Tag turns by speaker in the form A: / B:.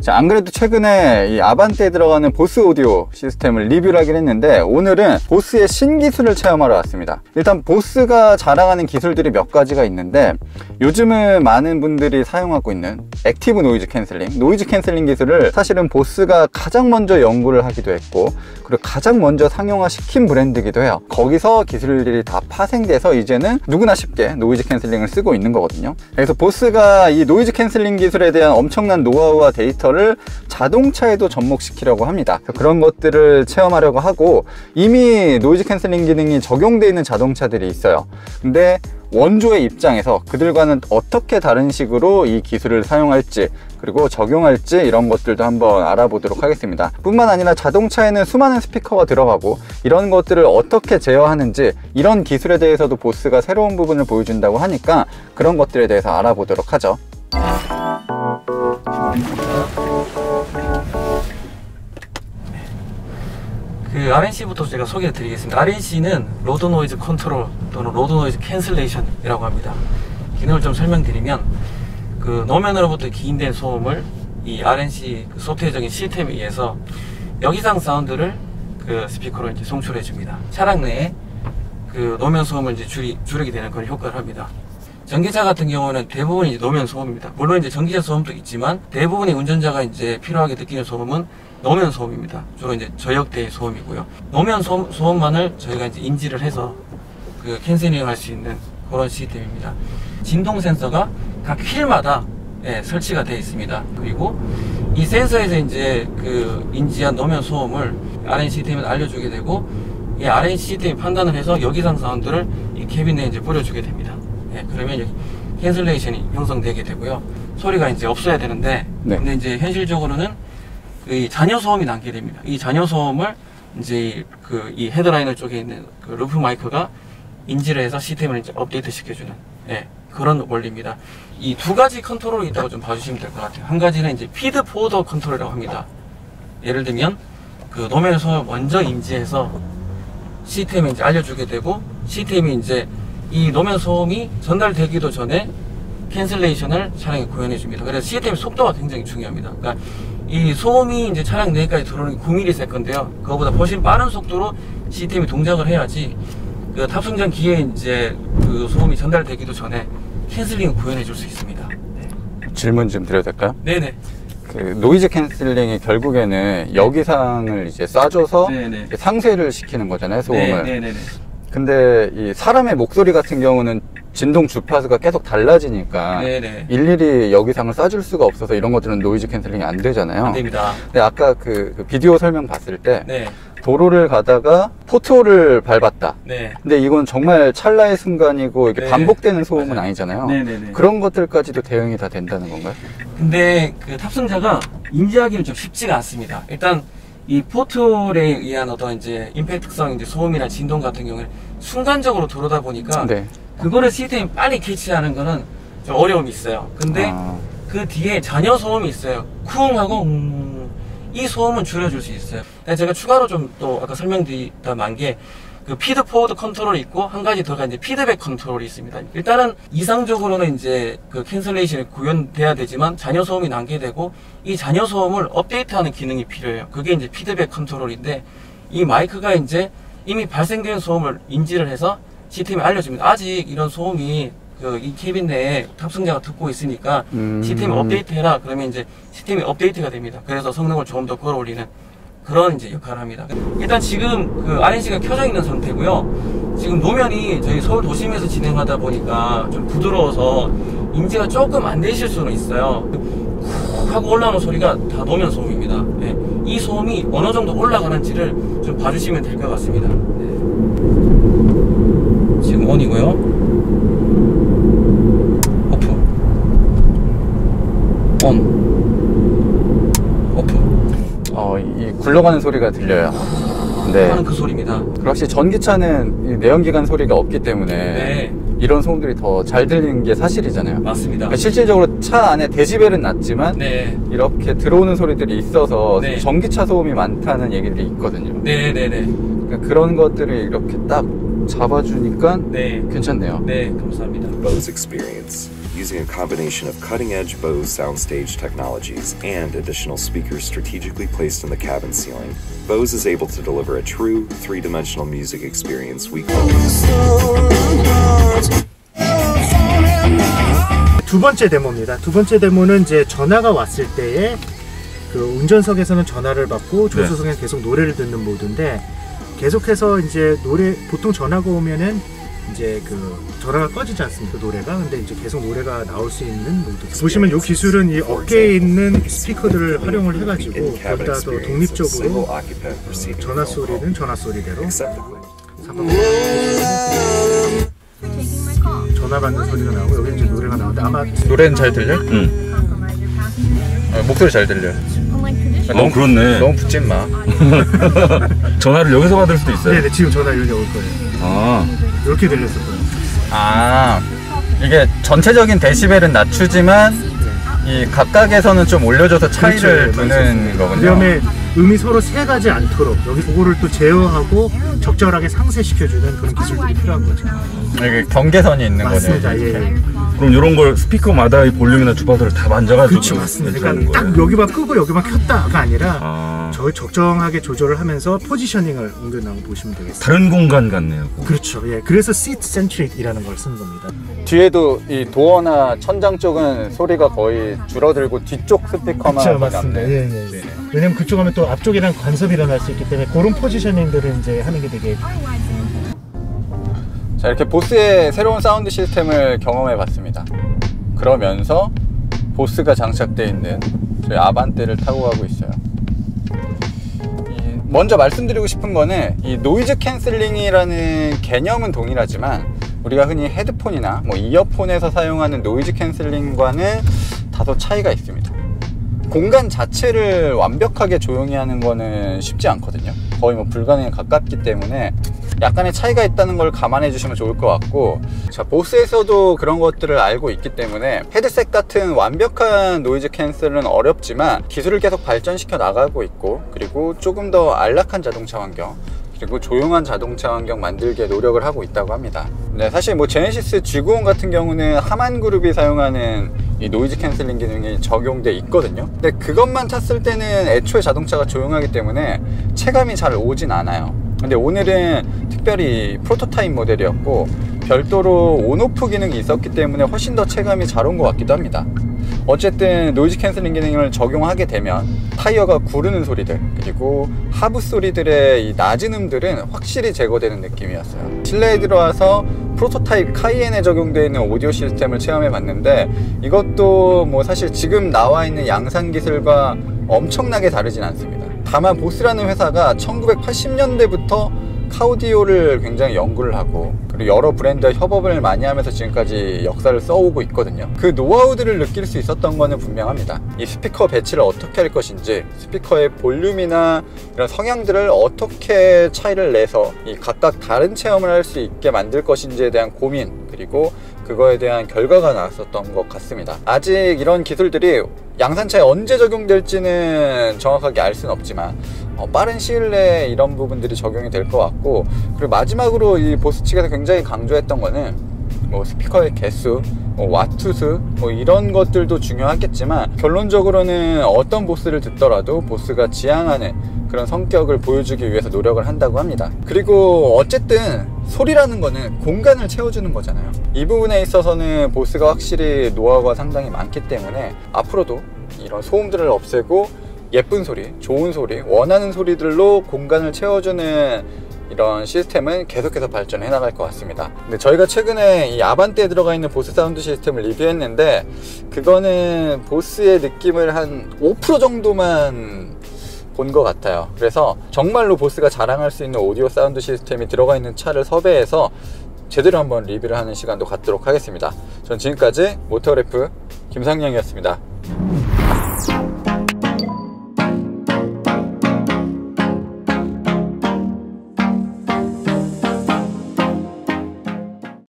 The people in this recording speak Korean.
A: 자, 안 그래도 최근에 이 아반떼에 들어가는 보스 오디오 시스템을 리뷰를 하긴 했는데 오늘은 보스의 신기술을 체험하러 왔습니다. 일단 보스가 자랑하는 기술들이 몇 가지가 있는데 요즘은 많은 분들이 사용하고 있는 active noise cancelling, noise cancelling 기술을 사실은 보스가 가장 먼저 연구를 하기도 했고 그리고 가장 먼저 상용화 시킨 브랜드기도 해요. 거기서 기술들이 다 파생돼서 이제는 누구나 쉽게 noise cancelling을 쓰고 있는 거거든요. 그래서 보스가 이 noise cancelling 기술에 대한 엄청난 노하우와 데이터 를 자동차에도 접목시키려고 합니다. 그런 것들을 체험하려고 하고 이미 noise cancelling 기능이 적용되어 있는 자동차들이 있어요. 근데 원조의 입장에서 그들과는 어떻게 다른 식으로 이 기술을 사용할지 그리고 적용할지 이런 것들도 한번 알아보도록 하겠습니다 뿐만 아니라 자동차에는 수많은 스피커가 들어가고 이런 것들을 어떻게 제어하는지 이런 기술에 대해서도 보스가 새로운 부분을 보여준다고 하니까 그런 것들에 대해서 알아보도록 하죠
B: 그 RNC부터 제가 소개해 드리겠습니다. RNC는 road noise control 또는 road noise cancellation이라고 합니다. 기능을 좀 설명드리면 그 노면으로부터 기인된 소음을 이 RNC 그 소프트웨어적인 시스템에 의해서 역위상 사운드를 그 스피커로 이제 송출해 줍니다. 차량 내에 그 노면 소음을 이제 줄이, 줄이게 되는 그런 효과를 합니다. 전기차 같은 경우는 대부분이 노면 소음입니다. 물론 이제 전기차 소음도 있지만 대부분의 운전자가 이제 피로하게 느끼는 소음은 노면 소음입니다. 주로 이제 저역대의 소음이고요. 노면 소음, 소음만을 저희가 이제 인지를 해서 그 cancelling 할 수 있는 그런 시스템입니다. 진동 센서가 각 휠마다 예, 설치가 되어 있습니다. 그리고 이 센서에서 이제 그 인지한 노면 소음을 RNC 시스템에 알려주게 되고 이 RNC 시스템이 판단을 해서 역위상 사운드를 이 cabin에 이제 뿌려주게 됩니다. 예, 그러면 cancellation이 형성되게 되고요. 소리가 이제 없어야 되는데, 네. 근데 이제 현실적으로는 이 잔여 소음이 남게 됩니다. 이 잔여 소음을 이제 그 이 헤드라이너 쪽에 있는 그 roof 마이크가 인지를 해서 시스템을 이제 업데이트 시켜주는 예, 그런 원리입니다. 이 두 가지 control이 있다고 좀 봐주시면 될 것 같아요. 한 가지는 이제 feedforward control이라고 합니다. 예를 들면 그 노면 소음을 먼저 인지해서 시스템에 이제 알려주게 되고 시스템이 이제 이 노면 소음이 전달되기도 전에 cancellation을 차량에 구현해 줍니다. 그래서 시스템 속도가 굉장히 중요합니다. 그러니까 이 소음이 이제 차량 내까지 들어오는 게 9ms인데요. 그거보다 훨씬 빠른 속도로 시스템이 동작을 해야지 그 탑승자 귀에 이제 그 소음이 전달되기도 전에 cancelling을 구현해 줄 수 있습니다. 네.
A: 질문 좀 드려도 될까요?
B: 네네.
A: 그 noise cancelling이 결국에는 역위상을 이제 쏴줘서 네네. 상쇄를 시키는 거잖아요, 소음을. 네네네. 근데 이 사람의 목소리 같은 경우는 진동 주파수가 계속 달라지니까 네네. 일일이 역위상을 쏴줄 수가 없어서 이런 것들은 noise cancelling이 안 되잖아요.
B: 안 됩니다.
A: 근데 아까 그, 그 비디오 설명 봤을 때 네. 도로를 가다가 포트홀을 밟았다. 네. 근데 이건 정말 찰나의 순간이고 이게 네. 반복되는 소음은 맞아요. 아니잖아요. 네네네. 그런 것들까지도 대응이 다 된다는 건가요?
B: 근데 그 탑승자가 인지하기는 좀 쉽지가 않습니다. 일단 이 포트홀에 의한 어떤 이제 임팩트성 이제 소음이나 진동 같은 경우에 순간적으로 들어오다 보니까 네. 그거를 시스템이 빨리 캐치하는 거는 좀 어려움이 있어요. 근데 아. 그 뒤에 잔여 소음이 있어요. 쿵 하고 음, 이 소음은 줄여줄 수 있어요. 제가 추가로 좀 또 아까 설명드리다 만 게 그 feedforward control이 있고 한 가지 더가 이제 feedback control이 있습니다. 일단은 이상적으로는 이제 그 cancellation이 구현돼야 되지만 잔여 소음이 남게 되고 이 잔여 소음을 업데이트하는 기능이 필요해요. 그게 이제 feedback control인데 이 마이크가 이제 이미 발생된 소음을 인지를 해서 시스템에 알려줍니다. 아직 이런 소음이 그 이 cabin 내에 탑승자가 듣고 있으니까 음. 시스템 업데이트해라. 그러면 이제 시스템이 업데이트가 됩니다. 그래서 성능을 조금 더 끌어올리는 그런 이제 역할을 합니다. 일단 지금 그 RNC가 켜져 있는 상태고요. 지금 노면이 저희 서울 도심에서 진행하다 보니까 좀 부드러워서 인지가 조금 안 되실 수는 있어요. 쿡 하고 올라오는 소리가 다 노면 소음입니다. 네. 이 소음이 어느 정도 올라가는지를 좀 봐주시면 될 것 같습니다. 네. 지금 온이고요. 오프. 온.
A: 어, 이 굴러가는 소리가 들려요.
B: 네. 하는 그 소리입니다.
A: 확실히 전기차는 내연기관 소리가 없기 때문에 네. 이런 소음들이 더 잘 들리는 게 사실이잖아요.
B: 맞습니다.
A: 그러니까 실질적으로 차 안에 데시벨은 낮지만 네. 이렇게 들어오는 소리들이 있어서 네. 전기차 소음이 많다는 얘기들이 있거든요.
B: 네네네. 네, 네.
A: 그러니까 그런 것들을 이렇게 딱 잡아주니까 네. 괜찮네요.
B: 네, 감사합니다.
C: Using a combination of cutting edge Bose soundstage technologies and additional speakers strategically placed in the cabin ceiling. Bose is able to deliver a true three dimensional music experience we call.
D: 두 번째 데모입니다. 두 번째 데모는 이제 전화가 왔을 때에 그 운전석에서는 전화를 받고 조수석에 계속 노래를 듣는 모드인데 계속해서 이제 노래 보통 전화가 오면은 이제 그 전화가 꺼지지 않습니까 노래가 근데 이제 계속 노래가 나올 수 있는 모드 보시면 이 기술은 이 어깨에 있는 스피커들을 활용을 해가지고 거기다
C: single
D: 독립적으로 전화. 소리는 전화 소리대로. 전화 받는 소리가 나오고 여기 이제 노래가 나오는데 아마
A: 노래는 잘 들려?
E: 응.
A: 어, 목소리 잘 들려.
E: 어 그렇네.
A: 너무 붙지 마.
E: 전화를 여기서 받을 수도 있어요.
D: 네네 지금 전화 여기 올 거예요
E: 아
D: 이렇게 들렸을 거예요
A: 아 이게 전체적인 데시벨은 낮추지만 이 각각에서는 좀 올려줘서 차이를
D: 그렇죠,
A: 두는
D: 맞습니다.
A: 거군요.
D: 그다음에 음이 서로 세 가지 않도록 여기 그거를 또 제어하고 적절하게 상쇄시켜주는 그런 기술들이 필요한 거죠.
A: 이게 경계선이 있는
D: 맞습니다.
A: 거네요.
D: 예. 예.
E: 그럼 이런 걸 스피커마다 이 볼륨이나 주파수를 다 만져가지고
D: 그렇죠, 맞습니다. 그러니까
E: 거예요.
D: 딱 여기만 끄고 여기만 켰다가 아니라
E: 아
D: 저 적정하게 조절을 하면서 포지셔닝을 옮겨나고 보시면 되겠습니다.
E: 다른 공간 같네요.
D: 그렇죠. 예. 그래서 시트 센트릭이라는 걸 쓰는 겁니다.
A: 뒤에도 이 도어나 천장 쪽은 소리가 거의 줄어들고 뒤쪽 스피커만
D: 그렇죠, 맞습니다. 예, 예, 예. 왜냐면 그쪽 하면 또 앞쪽이랑 간섭이 일어날 수 있기 때문에 그런 positioning들을 이제 하는 게 되게
A: 자 이렇게 보스의 새로운 사운드 시스템을 경험해 봤습니다. 그러면서 보스가 장착되어 있는 저희 아반떼를 타고 가고 있어요. 이 먼저 말씀드리고 싶은 거는 이 noise canceling이라는 개념은 동일하지만 우리가 흔히 헤드폰이나 뭐 이어폰에서 사용하는 noise canceling과는 다소 차이가 있습니다. 공간 자체를 완벽하게 조용히 하는 거는 쉽지 않거든요. 거의 뭐 불가능에 가깝기 때문에 약간의 차이가 있다는 걸 감안해 주시면 좋을 것 같고 자 보스에서도 그런 것들을 알고 있기 때문에 헤드셋 같은 완벽한 noise cancel은 어렵지만 기술을 계속 발전시켜 나가고 있고 그리고 조금 더 안락한 자동차 환경 그리고 조용한 자동차 환경 만들기에 노력을 하고 있다고 합니다. 네, 사실 뭐 제네시스 G90 같은 경우는 하만 그룹이 사용하는 이 noise canceling 기능이 적용돼 있거든요. 근데 그것만 탔을 때는 애초에 자동차가 조용하기 때문에 체감이 잘 오진 않아요. 근데 오늘은 특별히 프로토타입 모델이었고 별도로 on off 기능이 있었기 때문에 훨씬 더 체감이 잘 온 것 같기도 합니다. 어쨌든 noise canceling 기능을 적용하게 되면 타이어가 구르는 소리들 그리고 하부 소리들의 이 낮은 음들은 확실히 제거되는 느낌이었어요. 실내에 들어와서 프로토타입 카이엔에 적용되어 있는 오디오 시스템을 체험해 봤는데 이것도 뭐 사실 지금 나와 있는 양산 기술과 엄청나게 다르진 않습니다. 다만 보스라는 회사가 1980년대부터 카오디오를 굉장히 연구를 하고 그리고 여러 브랜드와 협업을 많이 하면서 지금까지 역사를 써오고 있거든요. 그 노하우들을 느낄 수 있었던 거는 분명합니다. 이 스피커 배치를 어떻게 할 것인지, 스피커의 볼륨이나 이런 성향들을 어떻게 차이를 내서 이 각각 다른 체험을 할 수 있게 만들 것인지에 대한 고민 그리고 그거에 대한 결과가 나왔었던 것 같습니다. 아직 이런 기술들이 양산차에 언제 적용될지는 정확하게 알 수는 없지만 어, 빠른 시일 내에 이런 부분들이 적용이 될 것 같고 그리고 마지막으로 이 보스 측에서 굉장히 강조했던 거는 뭐 스피커의 개수, 뭐 와투수 뭐 이런 것들도 중요하겠지만 결론적으로는 어떤 보스를 듣더라도 보스가 지향하는 그런 성격을 보여주기 위해서 노력을 한다고 합니다. 그리고 어쨌든 소리라는 거는 공간을 채워주는 거잖아요. 이 부분에 있어서는 보스가 확실히 노하우가 상당히 많기 때문에 앞으로도 이런 소음들을 없애고 예쁜 소리, 좋은 소리, 원하는 소리들로 공간을 채워주는 이런 시스템은 계속해서 발전해 나갈 것 같습니다. 근데 저희가 최근에 이 아반떼에 들어가 있는 보스 사운드 시스템을 리뷰했는데 그거는 보스의 느낌을 한 5% 정도만 본 것 같아요. 그래서 정말로 보스가 자랑할 수 있는 오디오 사운드 시스템이 들어가 있는 차를 섭외해서 제대로 한번 리뷰를 하는 시간도 갖도록 하겠습니다. 전 지금까지 모터래프 김상영이었습니다.